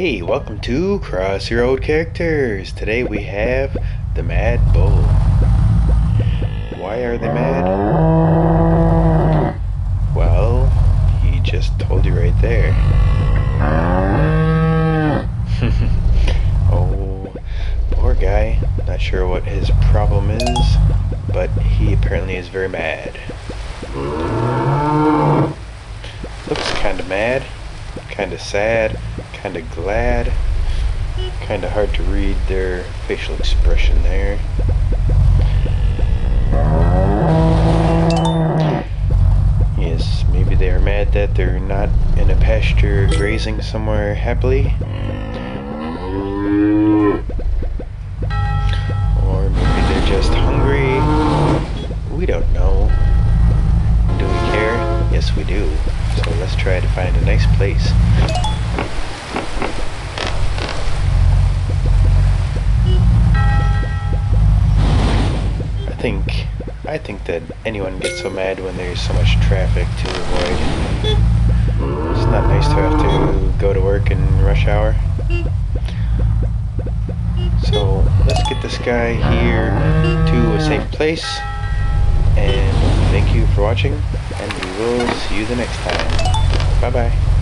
Hey, welcome to Crossy Road Characters. Today we have the Mad Bull. Why are they mad? Well, he just told you right there. oh, poor guy. Not sure what his problem is, but he apparently is very mad. Looks kinda mad, kinda sad, kinda glad. Kinda hard to read their facial expression there. Yes, maybe they are mad that they're not in a pasture grazing somewhere happily. Or maybe they're just hungry. We don't know. Do we care? Yes, we do. Let's try to find a nice place. I think I think that anyone gets so mad when there's so much traffic to avoid. It's not nice to have to go to work in rush hour. So let's get this guy here to a safe place. And thank you for watching, and we will see you the next time. 拜拜。